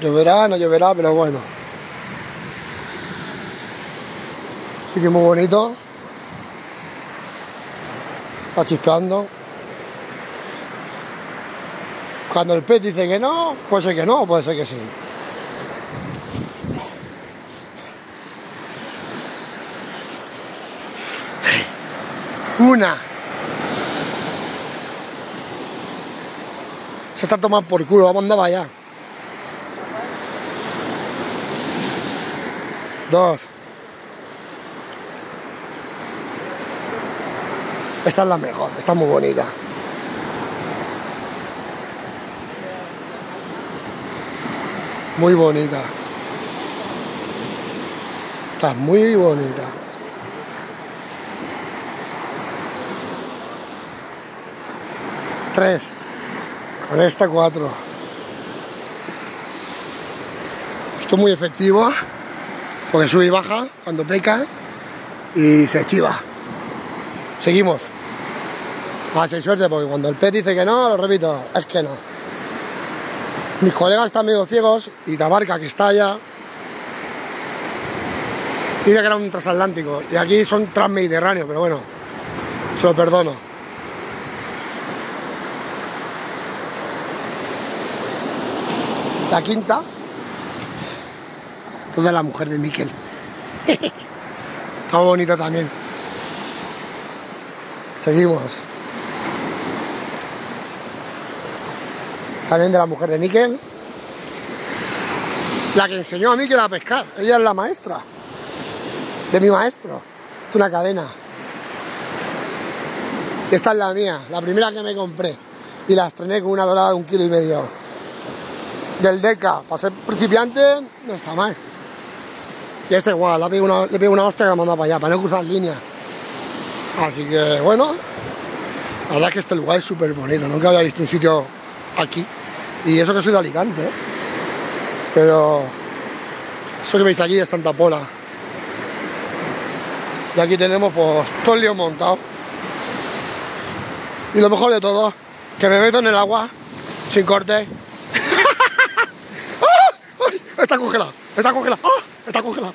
Lloverá, no lloverá, pero bueno. Sí que muy bonito. Está chispeando. Cuando el pez dice que no, puede ser que no, puede ser que sí. Una. Se está tomando por culo, vamos a andar allá. Dos. Esta es la mejor, está muy bonita. Muy bonita. Está muy bonita. Tres. Con esta cuatro. Esto es muy efectivo porque sube y baja cuando peca y se chiva. Seguimos. Ah, si suerte porque cuando el pez dice que no, lo repito, es que no. Mis colegas están medio ciegos y la barca que está allá dice que era un transatlántico y aquí son transmediterráneos, pero bueno, se lo perdono. La quinta, toda la mujer de Miquel. Está bonita también. Seguimos. También de la mujer de Miquel. La que enseñó a Miquel a pescar. Ella es la maestra. De mi maestro. Es una cadena. Esta es la mía, la primera que me compré. Y la estrené con una dorada de un kilo y medio. Del Deca. Para ser principiante, no está mal. Y este igual, le pego una, le pego una hostia que me manda para allá, para no cruzar líneas. Así que bueno, la verdad es que este lugar es súper bonito, nunca había visto un sitio aquí. Y eso que soy de Alicante, ¿eh? Pero eso que veis aquí es Santa Pola. Y aquí tenemos pues todo el lío montado. Y lo mejor de todo, que me meto en el agua sin corte. ¡Ah! ¡Ay! Está congelado, está congelado, ¡Ah! Está congelado.